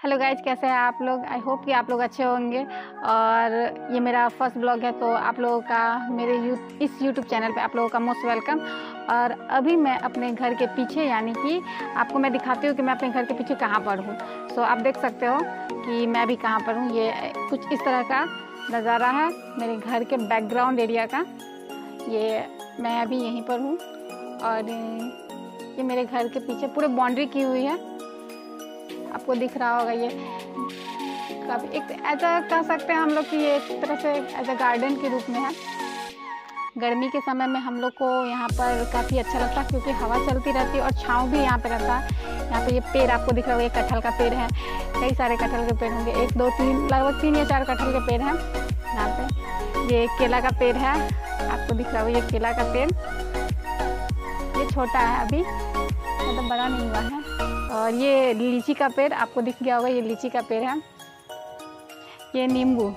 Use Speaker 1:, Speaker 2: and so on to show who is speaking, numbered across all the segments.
Speaker 1: Hello guys कैसे हैं आप लोग? आई होप कि आप लोग अच्छे होंगे। और ये मेरा फ़र्स्ट ब्लॉग है तो आप लोगों का, मेरे यू, इस यूट्यूब चैनल पे आप लोगों का मोस्ट वेलकम और अभी मैं अपने घर के पीछे, यानी कि आपको मैं दिखाती हूँ कि मैं अपने घर के पीछे कहाँ पर हूँ। सो आप देख सकते हो कि मैं भी कहाँ पर हूँ। ये कुछ इस तरह का नज़ारा है, मेरे घर के बैकग्राउंड एरिया का। ये मैं अभी यहीं पर हूँ। और ये मेरे घर के पीछे पूरे बाउंड्री की हुई है। आपको दिख रहा होगा ये। काफ़ी एक ऐसा कह सकते हैं हम लोग कि ये एक तरह से एज अ गार्डन के रूप में है। गर्मी के समय में हम लोग को यहाँ पर काफ़ी अच्छा लगता है क्योंकि हवा चलती रहती है और छाँव भी यहाँ पे रहता है। यहाँ पे ये पेड़ आपको दिख रहा होगा कटहल का पेड़ है। कई सारे कटहल के पेड़ होंगे। एक, दो, तीन, लगभग तीन या चार कटहल के पेड़ हैं यहाँ पे। ये केला का पेड़ है। आपको दिख रहा होगा ये केला का पेड़। ये छोटा है अभी। मतलब बड़ा नहीं हुआ है। और ये लीची का पेड़, आपको दिख गया होगा, ये लीची का पेड़ है। ये नींबू,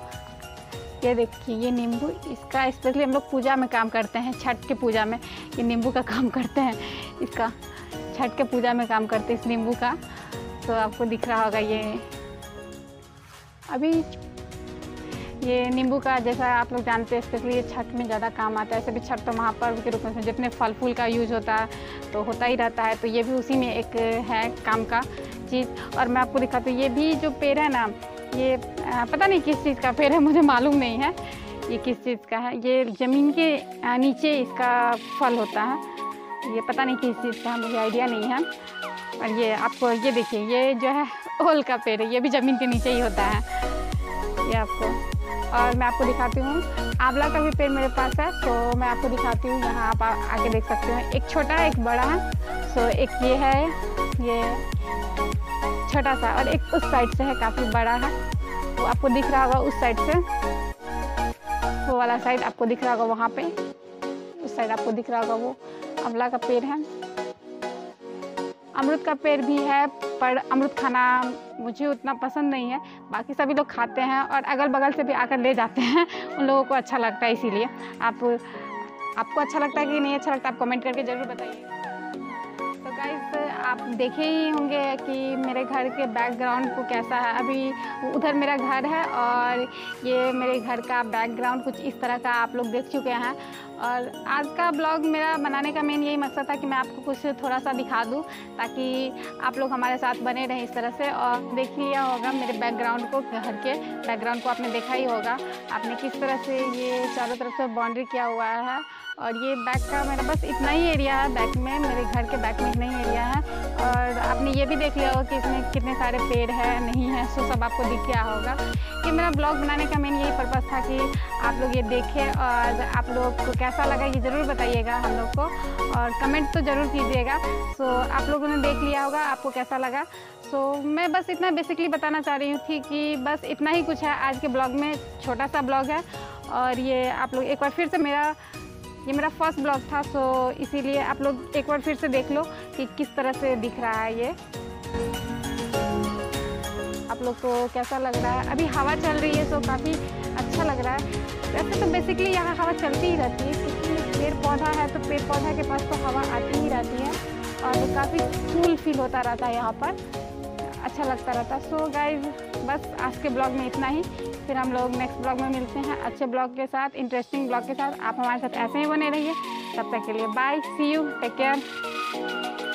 Speaker 1: ये देखिए, ये नींबू, इसका स्पेशली हम लोग पूजा में काम करते हैं, छठ के पूजा में, ये नींबू का काम करते हैं, इसका छठ के पूजा में काम करते हैं इस नींबू का। तो आपको दिख रहा होगा ये। अभी ये नींबू का जैसा आप लोग जानते हैं स्पेशली ये छठ में ज़्यादा काम आता है। ऐसे भी छठ तो महापर्व के रूप में जितने फल फूल का यूज़ होता है तो होता ही रहता है। तो ये भी उसी में एक है काम का चीज़। और मैं आपको दिखाती हूँ, ये भी जो पेड़ है ना, ये पता नहीं किस चीज़ का पेड़ है, मुझे मालूम नहीं है, ये किस चीज़ का है। ये ज़मीन के नीचे इसका फल होता है। ये पता नहीं किस चीज़ का, मुझे आइडिया नहीं है। और ये आपको, ये देखिए, ये जो है ओल का पेड़ है, ये भी ज़मीन के नीचे ही होता है। ये आपको और मैं आपको दिखाती हूँ। आंवला का भी पेड़ मेरे पास है तो मैं आपको दिखाती हूँ। यहाँ आप आके देख सकते हो। एक छोटा है एक बड़ा है सो एक ये है, ये छोटा सा और एक उस साइड से है, काफ़ी बड़ा है। वो आपको दिख रहा होगा उस साइड से। वो वाला साइड आपको दिख रहा होगा वहाँ पे। उस साइड आपको दिख रहा होगा वो। आंवला का पेड़ है। अमरुद का पेड़ भी है, पर अमरुद खाना मुझे उतना पसंद नहीं है। बाकी सभी लोग खाते हैं और अगल बगल से भी आकर ले जाते हैं। उन लोगों को अच्छा लगता है इसीलिए। आप, आपको अच्छा लगता है कि नहीं अच्छा लगता, आप कमेंट करके ज़रूर बताइए। तो गाइस आप देखे ही होंगे कि मेरे घर के बैकग्राउंड को कैसा है। अभी उधर मेरा घर है और ये मेरे घर का बैकग्राउंड कुछ इस तरह का आप लोग देख चुके हैं। और आज का ब्लॉग मेरा बनाने का मेन यही मकसद था कि मैं आपको कुछ थोड़ा सा दिखा दूँ ताकि आप लोग हमारे साथ बने रहें इस तरह से और देख लिया होगा मेरे बैकग्राउंड को, घर के बैकग्राउंड को आपने देखा ही होगा। आपने किस तरह से ये चारों तरफ़ से बाउंड्री किया हुआ है और ये बैक का मेरा बस इतना ही एरिया है। बैक में, मेरे घर के बैक में इतना ही एरिया है। और आपने ये भी देख लिया होगा कि इसमें कितने सारे पेड़ है, नहीं है सो सब आपको दिख गया होगा। कि मेरा ब्लॉग बनाने का मेन यही पर्पज़ था कि आप लोग ये देखें और आप लोग को कैसा लगा ये ज़रूर बताइएगा हम लोग को। और कमेंट तो ज़रूर कीजिएगा। सो आप लोगों ने देख लिया होगा आपको कैसा लगा। सो मैं बस इतना बेसिकली बताना चाह रही हूँ थी कि बस इतना ही कुछ है आज के ब्लॉग में, छोटा सा ब्लॉग है। और ये आप लोग एक बार फिर से मेरा ये मेरा फ़र्स्ट ब्लॉग था सो इसीलिए आप लोग एक बार फिर से देख लो कि किस तरह से दिख रहा है ये। आप लोग को कैसा लग रहा है? अभी हवा चल रही है सो काफ़ी अच्छा लग रहा है। वैसे तो बेसिकली यहाँ हवा चलती ही रहती है, क्योंकि पेड़ पौधा है तो पेड़ पौधा के पास तो हवा आती ही रहती है और काफ़ी कूल फील होता रहता है यहाँ पर। अच्छा लगता रहता सो गाइज़ बस आज के ब्लॉग में इतना ही। फिर हम लोग नेक्स्ट ब्लॉग में मिलते हैं। अच्छे ब्लॉग के साथ इंटरेस्टिंग ब्लॉग के साथ। आप हमारे साथ ऐसे ही बने रहिए। तब तक के लिए bye see you take care